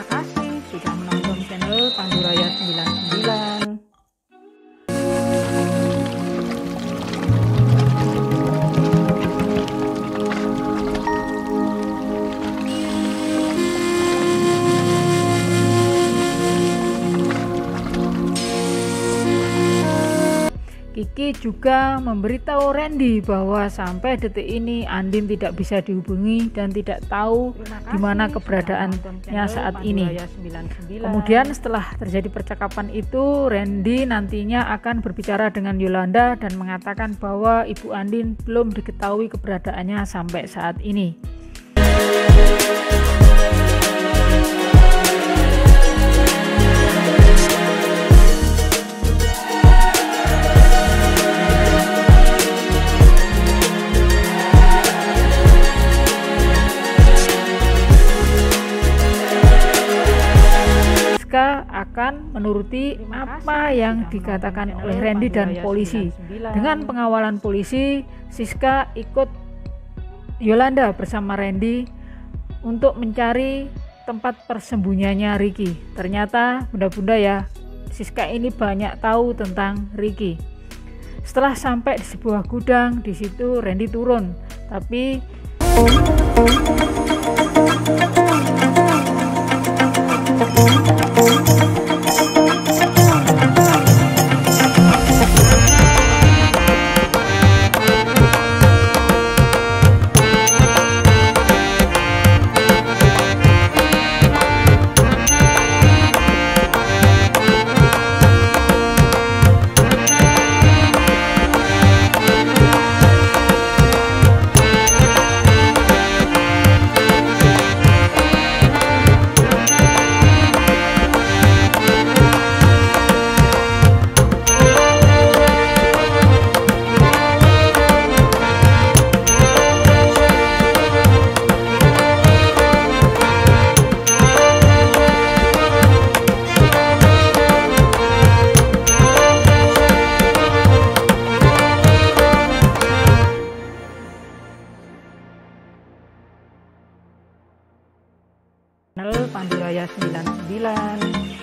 Terima kasih sudah menonton channel Panduraya 99. Kiki juga memberitahu Randy bahwa sampai detik ini Andin tidak bisa dihubungi dan tidak tahu di mana keberadaannya saat ini. Kemudian setelah terjadi percakapan itu, Randy nantinya akan berbicara dengan Yolanda dan mengatakan bahwa Ibu Andin belum diketahui keberadaannya sampai saat ini. Siska akan menuruti apa yang dikatakan oleh Randy dan polisi. Dengan pengawalan polisi, Siska ikut Yolanda bersama Randy untuk mencari tempat persembunyiannya Ricky. Ternyata bunda-bunda ya, Siska ini banyak tahu tentang Ricky. Setelah sampai di sebuah gudang, di situ Randy turun, tapi channel Panduraya 99